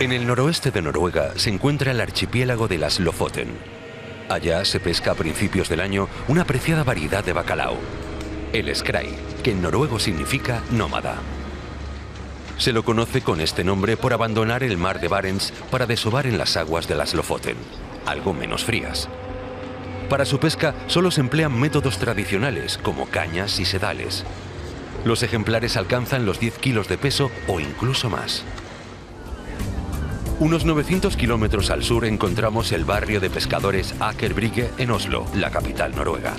En el noroeste de Noruega se encuentra el archipiélago de las Lofoten. Allá se pesca a principios del año una apreciada variedad de bacalao, el skrei, que en noruego significa nómada. Se lo conoce con este nombre por abandonar el mar de Barents para desovar en las aguas de las Lofoten, algo menos frías. Para su pesca solo se emplean métodos tradicionales como cañas y sedales. Los ejemplares alcanzan los 10 kilos de peso o incluso más. Unos 900 kilómetros al sur encontramos el barrio de pescadores Aker Brygge en Oslo, la capital noruega.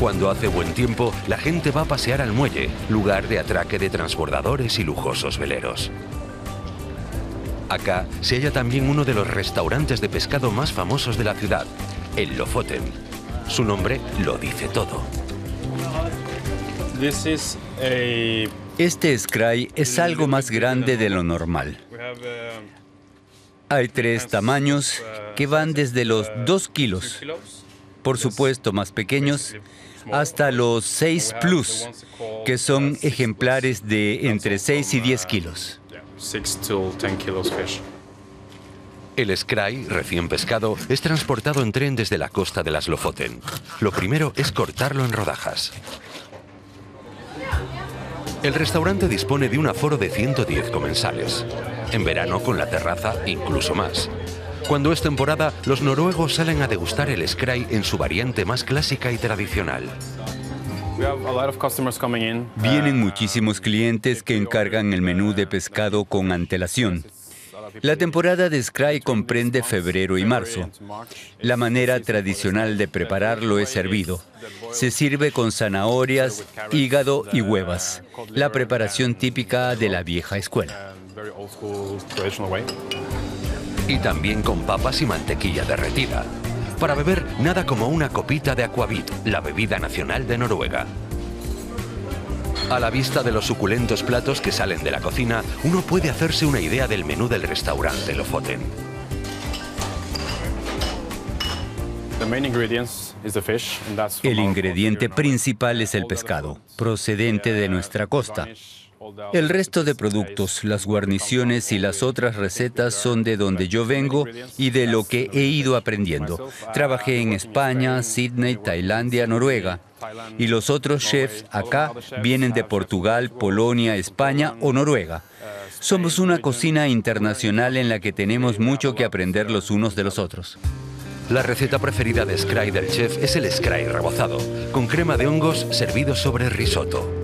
Cuando hace buen tiempo, la gente va a pasear al muelle, lugar de atraque de transbordadores y lujosos veleros. Acá se halla también uno de los restaurantes de pescado más famosos de la ciudad, el Lofoten. Su nombre lo dice todo. Este Scry es algo más grande de lo normal. Hay tres tamaños que van desde los 2 kilos, por supuesto más pequeños, hasta los 6 plus, que son ejemplares de entre 6 y 10 kilos. El Scry, recién pescado, es transportado en tren desde la costa de las Lofoten. Lo primero es cortarlo en rodajas. El restaurante dispone de un aforo de 110 comensales. En verano, con la terraza, incluso más. Cuando es temporada, los noruegos salen a degustar el Scry en su variante más clásica y tradicional. Vienen muchísimos clientes que encargan el menú de pescado con antelación. La temporada de Scry comprende febrero y marzo. La manera tradicional de prepararlo es servido. Se sirve con zanahorias, hígado y huevas, la preparación típica de la vieja escuela. Y también con papas y mantequilla derretida. Para beber, nada como una copita de aquavit, la bebida nacional de Noruega. A la vista de los suculentos platos que salen de la cocina, uno puede hacerse una idea del menú del restaurante Lofoten. El ingrediente principal es el pescado, procedente de nuestra costa. El resto de productos, las guarniciones y las otras recetas son de donde yo vengo y de lo que he ido aprendiendo. Trabajé en España, Sydney, Tailandia, Noruega. Y los otros chefs acá vienen de Portugal, Polonia, España o Noruega. Somos una cocina internacional en la que tenemos mucho que aprender los unos de los otros. La receta preferida de Scry del chef es el Scry rebozado, con crema de hongos servido sobre risotto.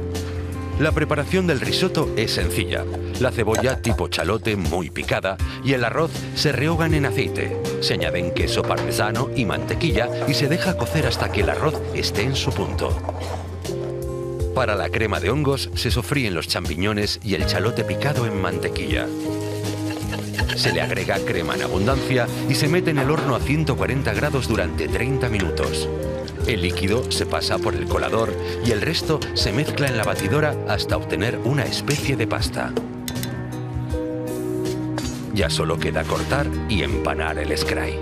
La preparación del risotto es sencilla. La cebolla tipo chalote muy picada y el arroz se rehogan en aceite. Se añaden queso parmesano y mantequilla y se deja cocer hasta que el arroz esté en su punto. Para la crema de hongos se sofríen los champiñones y el chalote picado en mantequilla. Se le agrega crema en abundancia y se mete en el horno a 140 grados durante 30 minutos. El líquido se pasa por el colador y el resto se mezcla en la batidora hasta obtener una especie de pasta. Ya solo queda cortar y empanar el scry.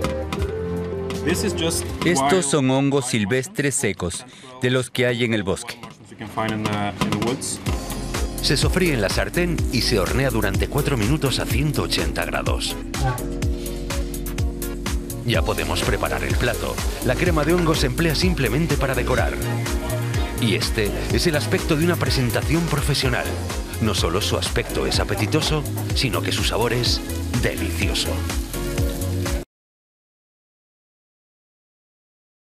Estos son hongos silvestres secos, de los que hay en el bosque. Se sofríe en la sartén y se hornea durante 4 minutos a 180 grados. Ya podemos preparar el plato. La crema de hongo se emplea simplemente para decorar. Y este es el aspecto de una presentación profesional. No solo su aspecto es apetitoso, sino que su sabor es delicioso.